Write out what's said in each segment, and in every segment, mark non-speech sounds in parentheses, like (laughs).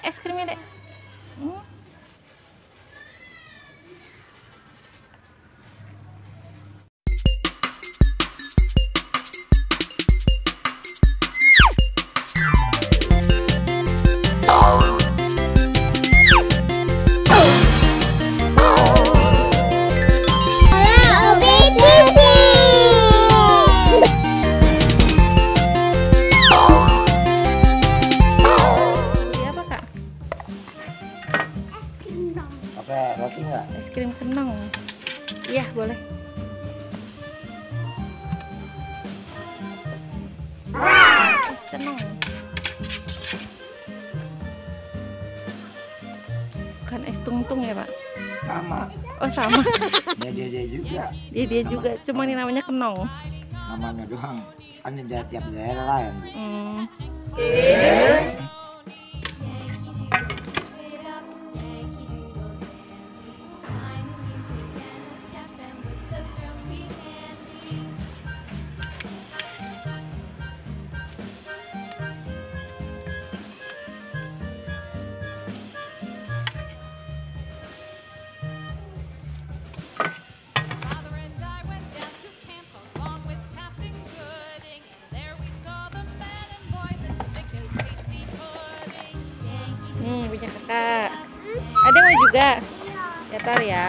dek es krimnya dek Hmm. Pakai roti nggak? es krim kenong iya boleh es kenong bukan es tungtung ya pak Sama. oh sama Dia (laughs) dia, dia juga. dia dia juga cuma ini namanya kenong Namanya doang. Kan di tiap daerah lain. hmm. Father kakak ada mau juga? Ya tar ya.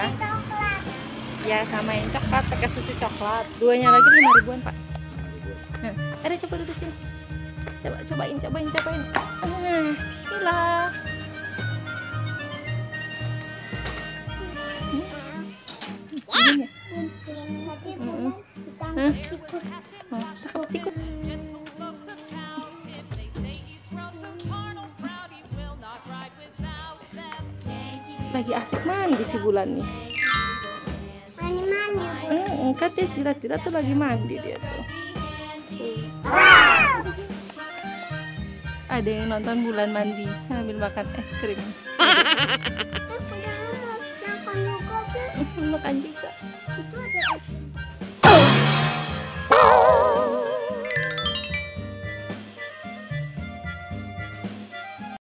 Ya sama yang coklat pakai susu coklat. Duanya lagi lima ribuan pak. Nah, ada coba duduk sini. Coba cobain cobain cobain. Ah, Bismillah. Hmm. Ya? Mm-mm. Lagi asik mandi si bulan nih. Mani-mani, Bu. hmm, kan dia jilat-jilat tuh lagi mandi dia tuh. Ada yang nonton bulan mandi sambil makan es krim. Makan juga, Bu. makan juga. Itu ada es krim.